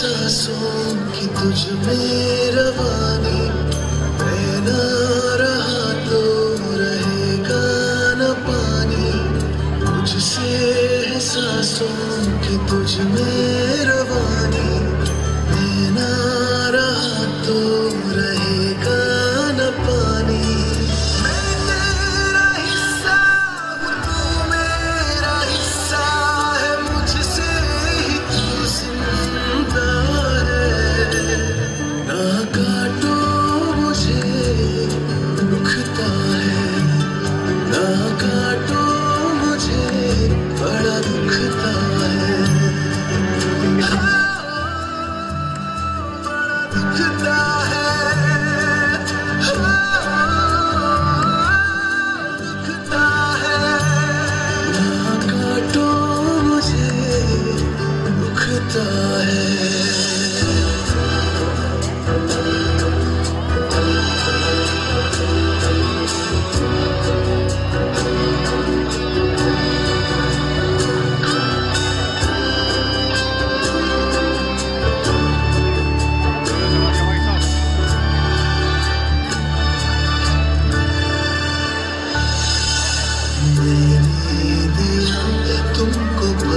सांसों की तुझ में रवानी। मैं रहा तो रहेगा न पानी। मुझसे सांसों की तुझ में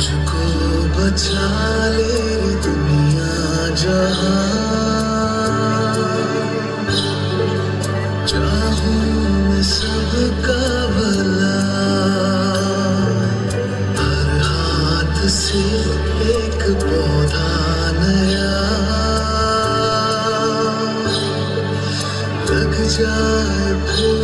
मुझको बचा ले दुनिया जहाँ। चाहूँ सबका भला। हर हाथ से एक पौधा नया। लग जाए फिर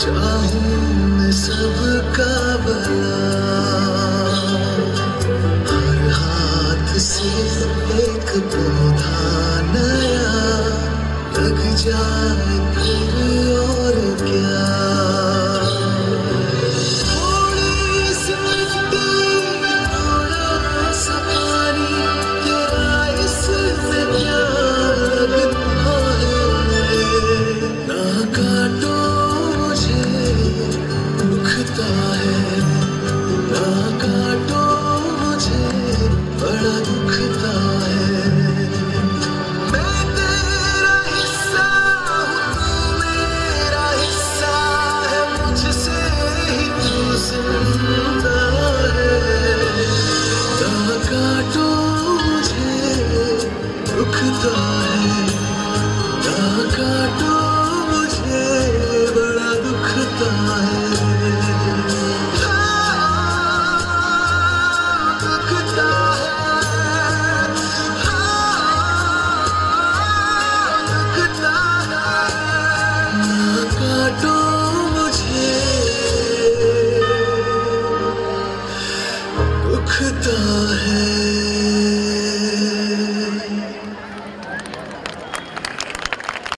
चाहूँ सबका भला। हर हाथ से एक पौधा नया और क्या। रखता है।